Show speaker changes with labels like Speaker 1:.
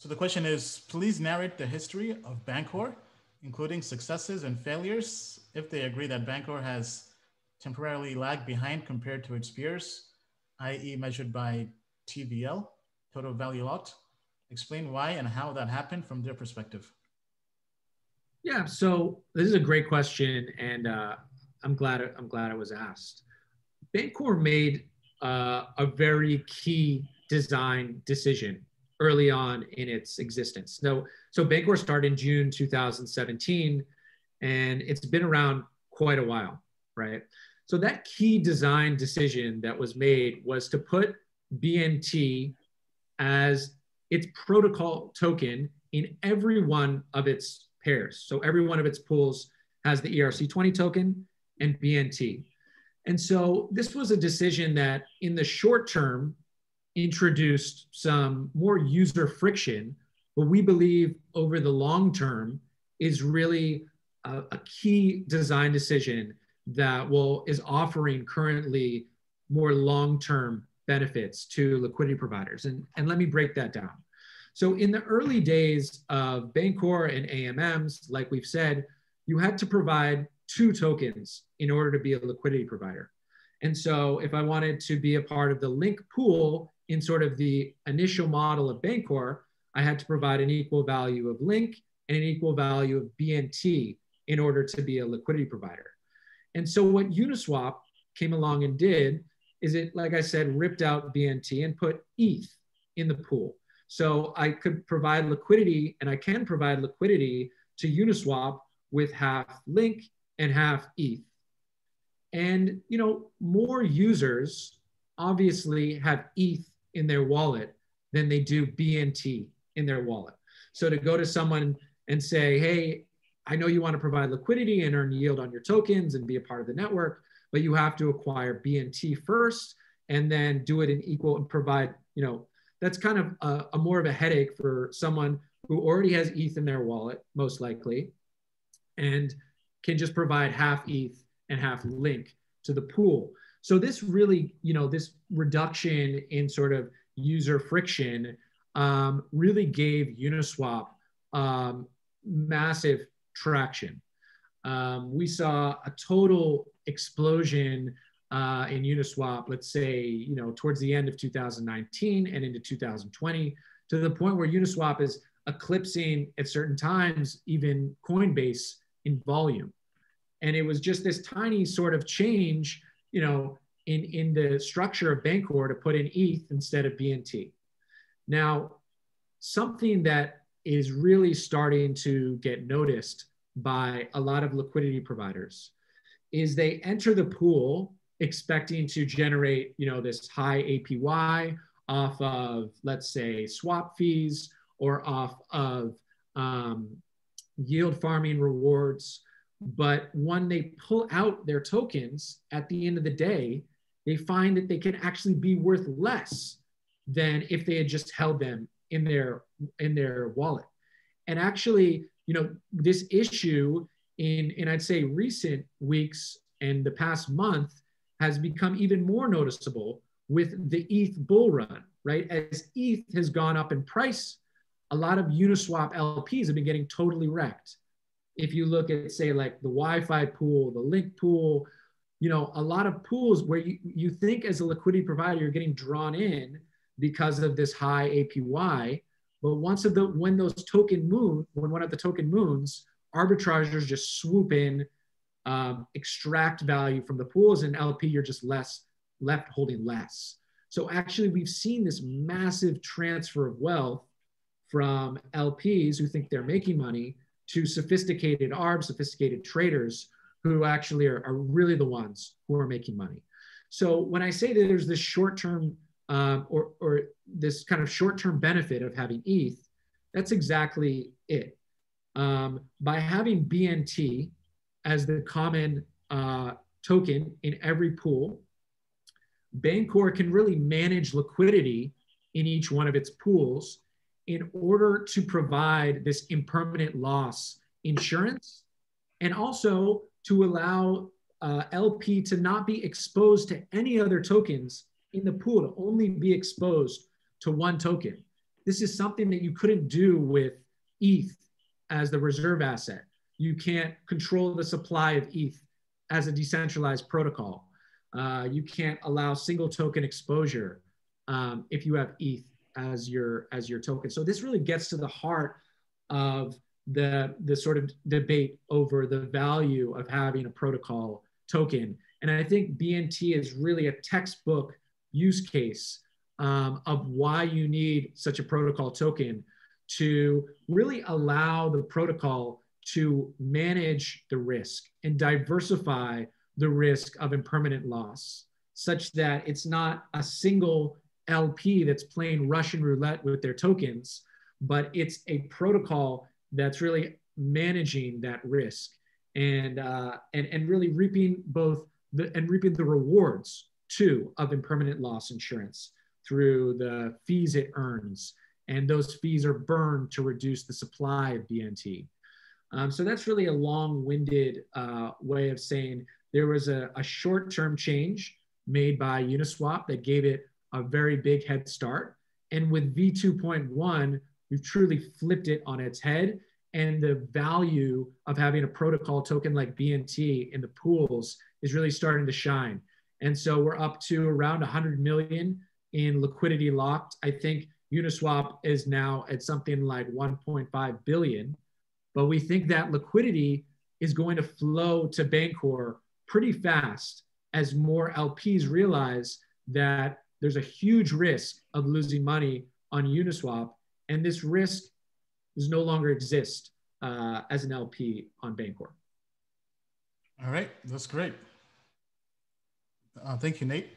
Speaker 1: So the question is, please narrate the history of Bancor, including successes and failures, if they agree that Bancor has temporarily lagged behind compared to its peers, i.e. measured by TVL, total value locked. Explain why and how that happened from their perspective.
Speaker 2: Yeah, so this is a great question, and uh, I'm glad I'm glad it was asked. Bancor made uh, a very key design decision early on in its existence. So, so Bancor started in June 2017, and it's been around quite a while, right? So that key design decision that was made was to put BNT as its protocol token in every one of its pairs. So every one of its pools has the ERC20 token and BNT. And so this was a decision that in the short term introduced some more user friction, but we believe over the long term is really a, a key design decision that will is offering currently more long-term benefits to liquidity providers. And, and let me break that down. So in the early days of Bancor and AMMs, like we've said, you had to provide two tokens in order to be a liquidity provider. And so if I wanted to be a part of the link pool in sort of the initial model of Bancor, I had to provide an equal value of link and an equal value of BNT in order to be a liquidity provider. And so what Uniswap came along and did is it, like I said, ripped out BNT and put ETH in the pool. So I could provide liquidity and I can provide liquidity to Uniswap with half link and half ETH. And you know, more users obviously have ETH in their wallet than they do BNT in their wallet. So to go to someone and say, hey, I know you want to provide liquidity and earn yield on your tokens and be a part of the network, but you have to acquire BNT first and then do it in equal and provide, you know, that's kind of a, a more of a headache for someone who already has ETH in their wallet, most likely, and can just provide half ETH and half link to the pool. So this really, you know, this reduction in sort of user friction um, really gave Uniswap um, massive traction. Um, we saw a total explosion uh, in Uniswap, let's say, you know, towards the end of 2019 and into 2020, to the point where Uniswap is eclipsing at certain times even Coinbase in volume. And it was just this tiny sort of change you know, in, in the structure of Bancor to put in ETH instead of BNT. Now, something that is really starting to get noticed by a lot of liquidity providers is they enter the pool expecting to generate, you know, this high APY off of, let's say, swap fees or off of um, yield farming rewards but when they pull out their tokens at the end of the day, they find that they can actually be worth less than if they had just held them in their in their wallet. And actually, you know, this issue in in I'd say recent weeks and the past month has become even more noticeable with the ETH bull run, right? As ETH has gone up in price, a lot of Uniswap LPs have been getting totally wrecked if you look at say like the YFI pool the link pool you know a lot of pools where you, you think as a liquidity provider you're getting drawn in because of this high apy but once of the when those token moon when one of the token moons arbitrageurs just swoop in um, extract value from the pools and lp you're just less left holding less. So actually we've seen this massive transfer of wealth from lps who think they're making money to sophisticated ARBs, sophisticated traders who actually are, are really the ones who are making money. So when I say that there's this short-term um, or, or this kind of short-term benefit of having ETH, that's exactly it. Um, by having BNT as the common uh, token in every pool, Bancor can really manage liquidity in each one of its pools in order to provide this impermanent loss insurance and also to allow uh, LP to not be exposed to any other tokens in the pool, to only be exposed to one token. this is something that you couldn't do with ETH as the reserve asset. You can't control the supply of ETH as a decentralized protocol. Uh, you can't allow single token exposure um, if you have ETH as your as your token. So this really gets to the heart of the the sort of debate over the value of having a protocol token. And I think BNT is really a textbook use case um, of why you need such a protocol token to really allow the protocol to manage the risk and diversify the risk of impermanent loss such that it's not a single LP that's playing Russian roulette with their tokens, but it's a protocol that's really managing that risk and uh, and and really reaping both the and reaping the rewards too of impermanent loss insurance through the fees it earns, and those fees are burned to reduce the supply of BNT. Um, so that's really a long-winded uh, way of saying there was a, a short-term change made by Uniswap that gave it a very big head start. And with V2.1, we've truly flipped it on its head. And the value of having a protocol token like BNT in the pools is really starting to shine. And so we're up to around 100 million in liquidity locked. I think Uniswap is now at something like 1.5 billion. But we think that liquidity is going to flow to Bancor pretty fast as more LPs realize that there's a huge risk of losing money on Uniswap, and this risk does no longer exist uh, as an LP on Bancor.
Speaker 1: All right, that's great. Uh, thank you, Nate.